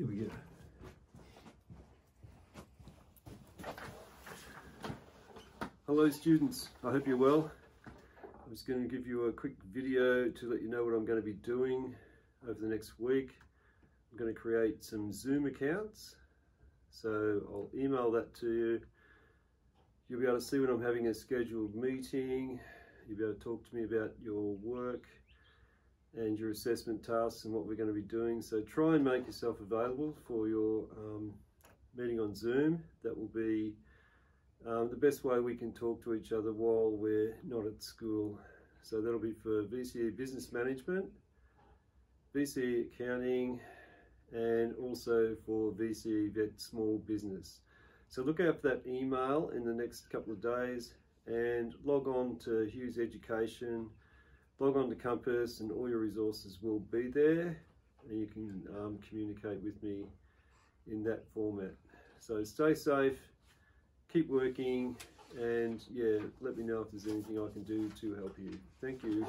Here we go. Hello students, I hope you're well. I'm just going to give you a quick video to let you know what I'm going to be doing over the next week. I'm going to create some Zoom accounts. So I'll email that to you. You'll be able to see when I'm having a scheduled meeting. You'll be able to talk to me about your work and your assessment tasks and what we're going to be doing. So try and make yourself available for your um, meeting on Zoom. That will be um, the best way we can talk to each other while we're not at school. So that'll be for VCE Business Management, VCE Accounting, and also for VCE Vet Small Business. So look out for that email in the next couple of days and log on to Hughes Education, log on to Compass and all your resources will be there and you can um, communicate with me in that format. So stay safe, keep working and yeah, let me know if there's anything I can do to help you. Thank you.